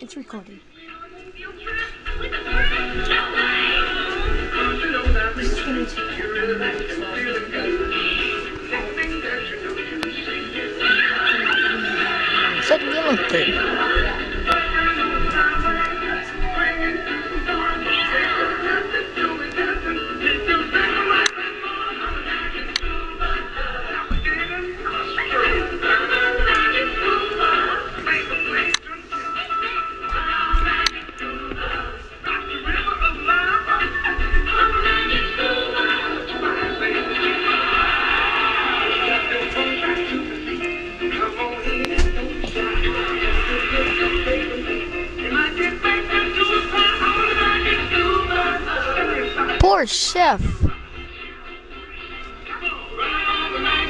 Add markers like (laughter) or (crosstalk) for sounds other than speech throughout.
It's recording. It's that Poor chef.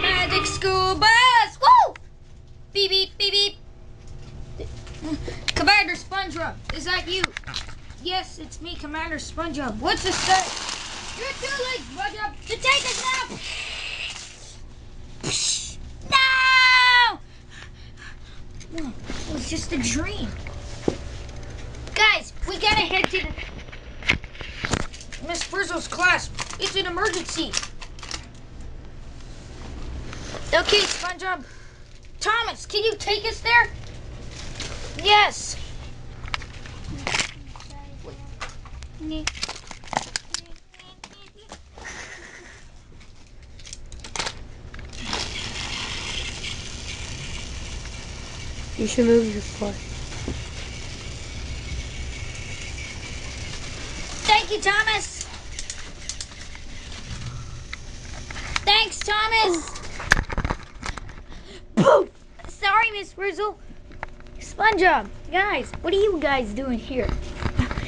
Magic school bus! Woo! Beep beep beep beep. Commander SpongeBob, is that you? Yes, it's me, Commander SpongeBob. What's the say? You're too late, SpongeBob, to take us now. No! It was just a dream. Guys, we gotta head to the Miss Frizzle's class. It's an emergency. Okay, SpongeBob. Thomas, can you take us there? Yes. You should move your foot. Thank you, Thomas. Thanks, Thomas. Boom. Sorry, SpongeBob, guys, what are you guys doing here?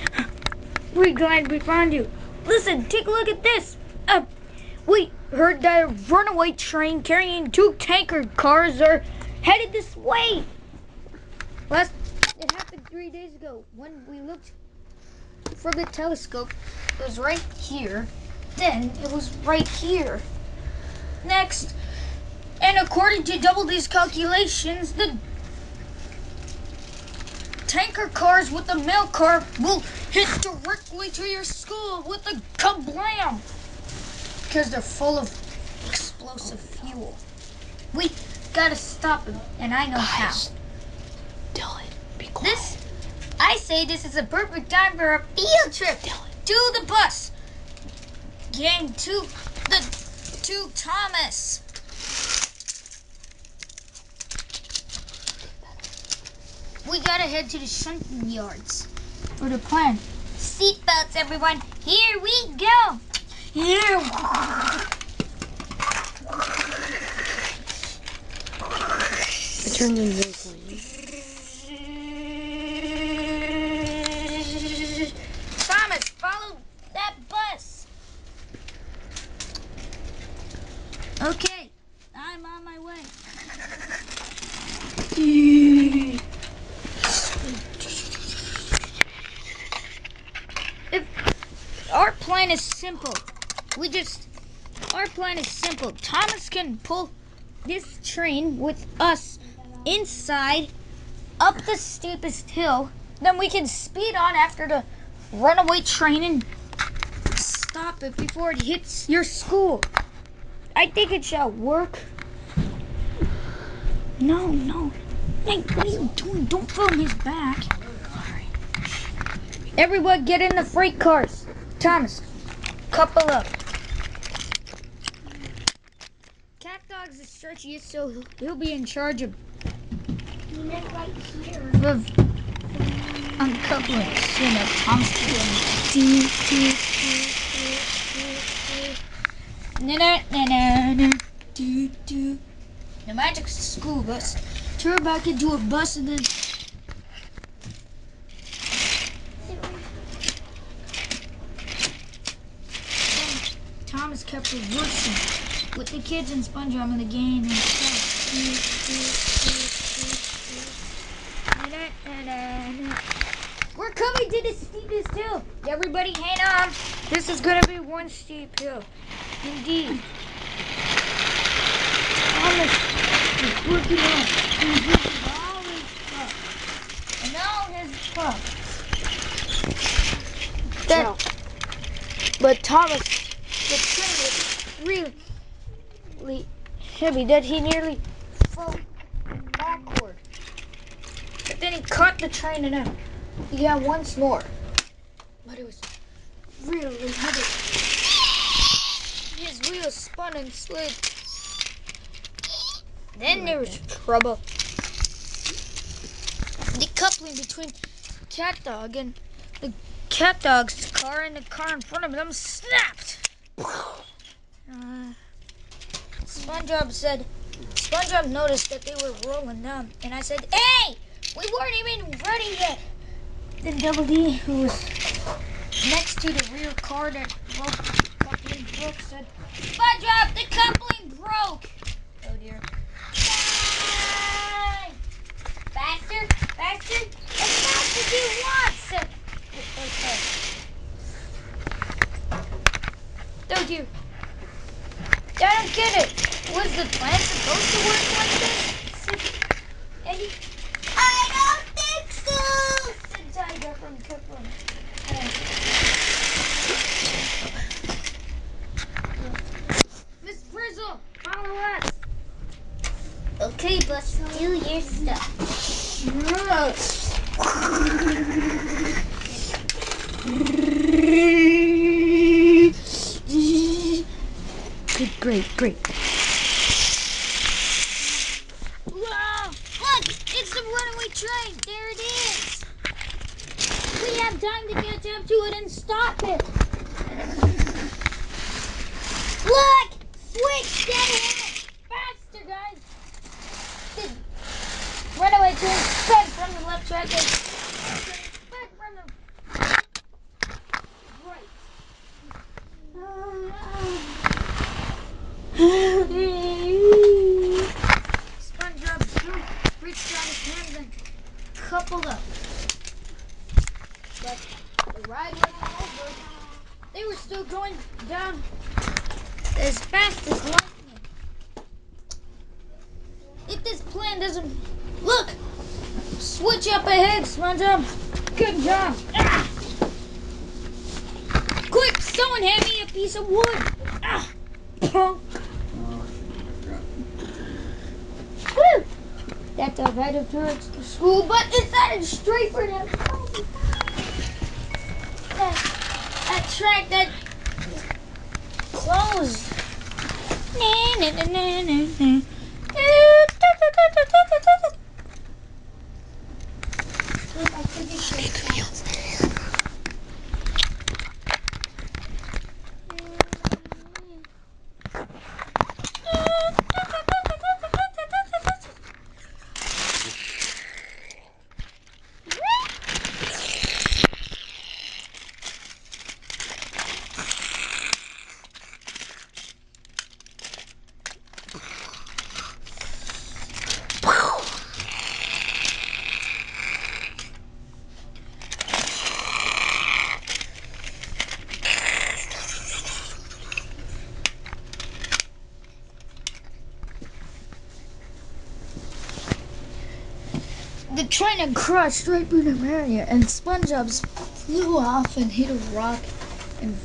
(laughs) We're glad we found you. Listen, take a look at this. Uh, we heard that a runaway train carrying two tanker cars are headed this way. Last, it happened three days ago when we looked from the telescope. It was right here. Then it was right here. Next, and according to Double D's calculations, the tanker cars with the mail car will hit directly to your school with a kablam because they're full of explosive fuel. We gotta stop them, and I know how. Dylan, be quiet. This, I say, this is a perfect time for a field trip Dylan. to the bus. Gang to the to Thomas. We gotta head to the shunting yards for the plan. Seatbelts, everyone. Here we go. Here. It turned into a plane. (laughs) Thomas, follow that bus. Okay, I'm on my way. If our is simple, we just our plan is simple. Thomas can pull this train with us inside up the steepest hill. Then we can speed on after the runaway train and stop it before it hits your school. I think it shall work. No, no. Hey, what are you doing? Don't film his back. Everyone get in the freight cars. Thomas, couple up. Cat Dog's the stretchiest, so he'll- he'll be in charge of, of uncoupling. You know, Thomas can do do, do, do, do, do. Na na na na na do do. The magic school bus. Turn back into a bus and then. Thomas kept with the kids and SpongeBob in the game and stuff. We're coming to the steepest hill. Everybody hang on. This is gonna be one steep hill. Indeed. Thomas is working on he's using all his stuff. And now his Huh. Then, but Thomas, the train really, heavy that he nearly fell backward. But then he caught the train and he got once more. But it was really heavy. His wheels spun and slid. Then there was trouble. The coupling between Cat Dog and the Cat Dog's car and the car in front of them snapped. SpongeBob said, SpongeBob noticed that they were rolling down, and I said, "Hey, we weren't even ready yet." Then Double D, who was next to the rear car that broke, coupling broke, said, SpongeBob, the coupling broke. Oh dear. Faster, faster, as fast as you want, said the first Oh dear. I get it. Was the plan supposed to work like this? Eddie. I don't think so, said Tiger from Kipling. Miss Frizzle, follow us. Okay, let's do your stuff. Great. Wow! Look, it's the runaway train. There it is. We have time to catch up to it and stop it. Look! Switch dead ahead! Faster, guys! The runaway train sped from the left track and sped from the right. SpongeBob soon reached out his hands and coupled up. But the ride wasn't over. They were still going down as fast as lightning. If this plan doesn't look, switch up ahead, SpongeBob. Good job. Ah! Quick, someone hand me a piece of wood. Ah! Punk. Woo! That's a headed towards the school, but it's headed straight for them. That, that track that closed. Na, na, na, na, na, na. The train had crashed right through the area, and SpongeBob flew off and hit a rock and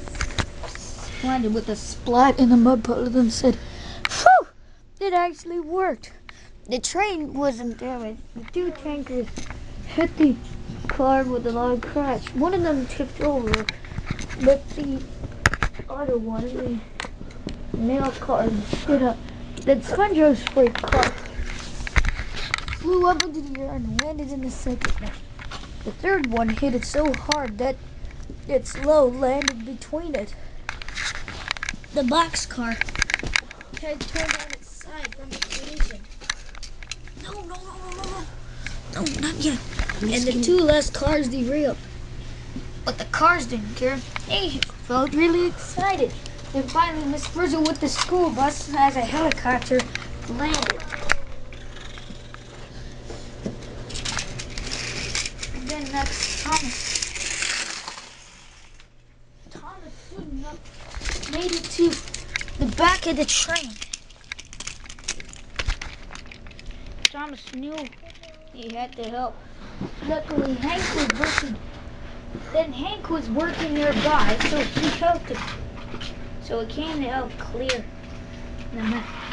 landed with a splat in the mud puddle and said, Phew! It actually worked. The train wasn't damaged. The two tankers hit the car with a loud crash. One of them tipped over, but the other one, the mail car, stood up. Then SpongeBob's freight car flew up into the air and landed in the second one. The third one hit it so hard that its load landed between it. The boxcar had turned on its side from the collision. No, no, no, no, no, no. No, not yet. And the two last cars derailed. But the cars didn't care. They felt really excited. And finally, Miss Frizzle with the school bus as a helicopter landed. That's Thomas. Thomas made it to the back of the train. Thomas knew he had to help. Luckily, Hank was working. Then Hank was working nearby, so he helped him. So it came to help clear the mess.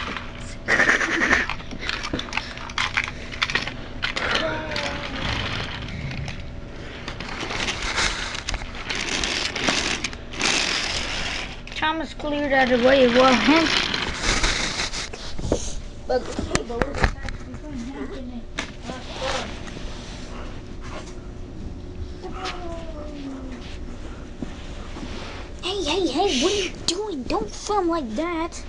Thomas cleared out of the way while Hank. But but? Hey, hey, hey, what are you doing? Don't film like that.